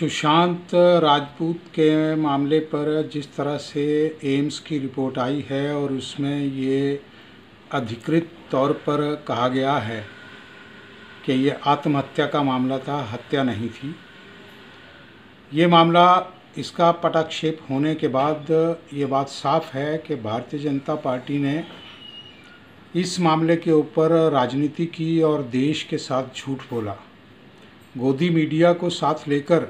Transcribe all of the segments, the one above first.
सुशांत राजपूत के मामले पर जिस तरह से एम्स की रिपोर्ट आई है और उसमें ये अधिकृत तौर पर कहा गया है कि ये आत्महत्या का मामला था, हत्या नहीं थी। ये मामला, इसका पटाक्षेप होने के बाद ये बात साफ़ है कि भारतीय जनता पार्टी ने इस मामले के ऊपर राजनीति की और देश के साथ झूठ बोला। गोदी मीडिया को साथ लेकर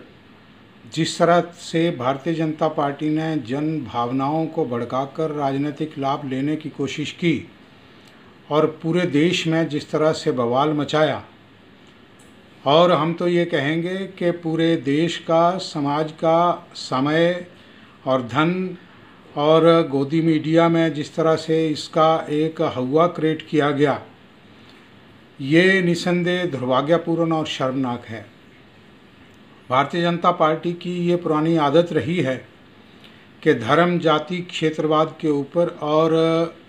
जिस तरह से भारतीय जनता पार्टी ने जन भावनाओं को भड़काकर राजनीतिक लाभ लेने की कोशिश की और पूरे देश में जिस तरह से बवाल मचाया, और हम तो ये कहेंगे कि पूरे देश का, समाज का समय और धन और गोदी मीडिया में जिस तरह से इसका एक हवा क्रिएट किया गया, ये निसंदेह दुर्भाग्यपूर्ण और शर्मनाक है। भारतीय जनता पार्टी की ये पुरानी आदत रही है कि धर्म, जाति, क्षेत्रवाद के ऊपर और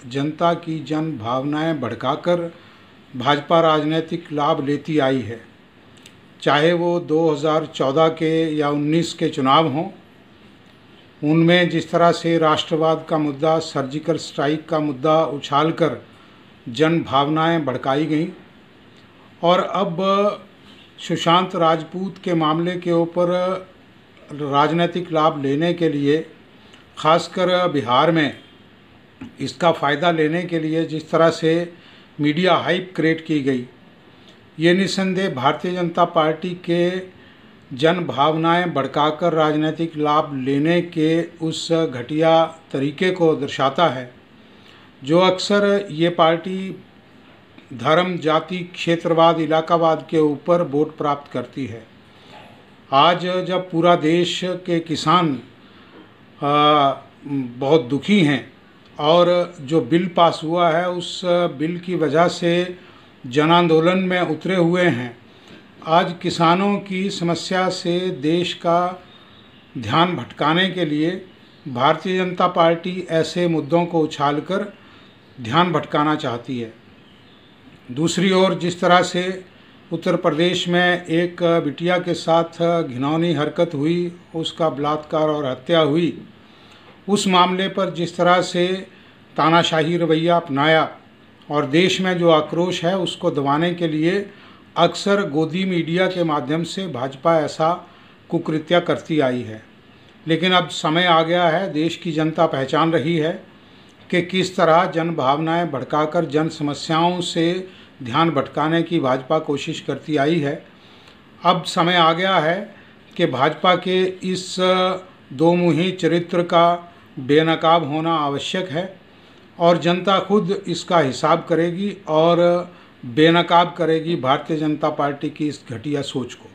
जनता की जन भावनाएँ भड़काकर भाजपा राजनीतिक लाभ लेती आई है। चाहे वो 2014 के या 19 के चुनाव हों, उनमें जिस तरह से राष्ट्रवाद का मुद्दा, सर्जिकल स्ट्राइक का मुद्दा उछालकर जन भावनाएँ भड़काई गईं और अब सुशांत राजपूत के मामले के ऊपर राजनीतिक लाभ लेने के लिए, खासकर बिहार में, इसका फ़ायदा लेने के लिए जिस तरह से मीडिया हाइप क्रिएट की गई, ये निसंदेह भारतीय जनता पार्टी के जन भावनाएँ भड़काकर राजनीतिक लाभ लेने के उस घटिया तरीके को दर्शाता है, जो अक्सर ये पार्टी धर्म जाति क्षेत्रवाद इलाकावाद के ऊपर वोट प्राप्त करती है। आज जब पूरा देश के किसान आ, बहुत दुखी हैं और जो बिल पास हुआ है उस बिल की वजह से जन आंदोलन में उतरे हुए हैं। आज किसानों की समस्या से देश का ध्यान भटकाने के लिए भारतीय जनता पार्टी ऐसे मुद्दों को उछालकर ध्यान भटकाना चाहती है। दूसरी ओर जिस तरह से उत्तर प्रदेश में एक बिटिया के साथ घिनौनी हरकत हुई, उसका बलात्कार और हत्या हुई, उस मामले पर जिस तरह से तानाशाही रवैया अपनाया और देश में जो आक्रोश है उसको दबाने के लिए अक्सर गोदी मीडिया के माध्यम से भाजपा ऐसा कुकृत्या करती आई है। लेकिन अब समय आ गया है, देश की जनता पहचान रही है कि किस तरह जन भावनाएँ भड़काकर जन समस्याओं से ध्यान भटकाने की भाजपा कोशिश करती आई है। अब समय आ गया है कि भाजपा के इस दो मुही चरित्र का बेनकाब होना आवश्यक है और जनता खुद इसका हिसाब करेगी और बेनकाब करेगी भारतीय जनता पार्टी की इस घटिया सोच को।